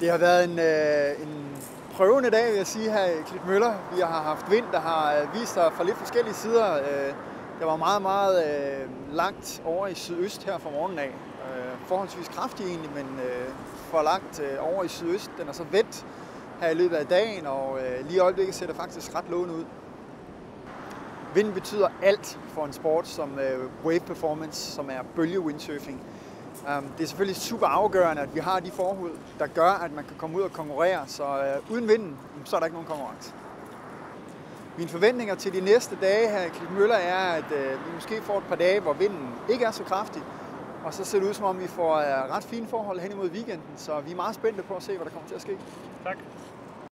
Det har været en, øh, en prøvende dag, vil jeg sige, her i Klitmøller. Vi har haft vind, der har øh, vist sig fra lidt forskellige sider. Øh, det var meget, meget øh, langt over i sydøst her fra morgenen af. Øh, forholdsvis kraftig egentlig, men øh, for langt øh, over i sydøst. Den er så vendt her i løbet af dagen, og øh, lige i øjeblikket ser det faktisk ret lovende ud. Vind betyder alt for en sport som øh, wave performance, som er bølge-windsurfing. Øhm, det er selvfølgelig super afgørende, at vi har de forhold, der gør, at man kan komme ud og konkurrere. Så uh, uden vinden, så er der ikke nogen konkurrence. Mine forventninger til de næste dage her i Klitmøller er, at øh, vi måske får et par dage, hvor vinden ikke er så kraftig. Og så ser det ud som om, vi får uh, ret fine forhold hen imod weekenden. Så vi er meget spændte på at se, hvad der kommer til at ske. Tak.